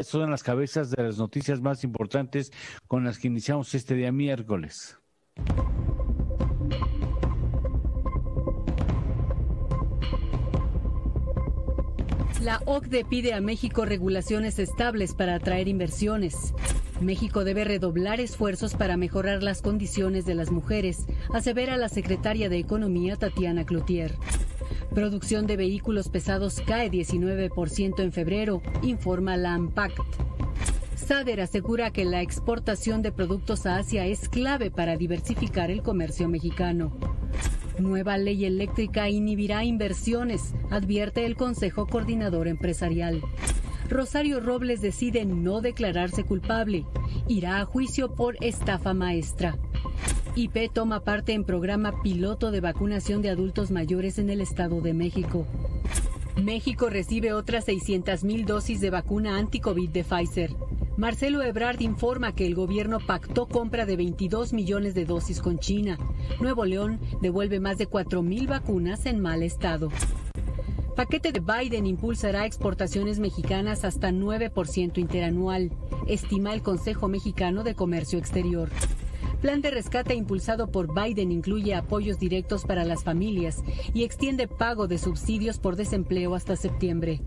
son las cabezas de las noticias más importantes con las que iniciamos este día miércoles. La OCDE pide a México regulaciones estables para atraer inversiones. México debe redoblar esfuerzos para mejorar las condiciones de las mujeres, asevera la secretaria de Economía Tatiana Cloutier. Producción de vehículos pesados cae 19% en febrero, informa la AMPACT. Sader asegura que la exportación de productos a Asia es clave para diversificar el comercio mexicano. Nueva ley eléctrica inhibirá inversiones, advierte el Consejo Coordinador Empresarial. Rosario Robles decide no declararse culpable. Irá a juicio por estafa maestra. IP toma parte en programa piloto de vacunación de adultos mayores en el Estado de México. México recibe otras 600.000 dosis de vacuna anti-COVID de Pfizer. Marcelo Ebrard informa que el gobierno pactó compra de 22 millones de dosis con China. Nuevo León devuelve más de 4.000 vacunas en mal estado. Paquete de Biden impulsará exportaciones mexicanas hasta 9% interanual, estima el Consejo Mexicano de Comercio Exterior. Plan de rescate impulsado por Biden incluye apoyos directos para las familias y extiende pago de subsidios por desempleo hasta septiembre.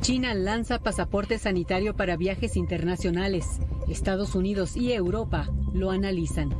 China lanza pasaporte sanitario para viajes internacionales. Estados Unidos y Europa lo analizan.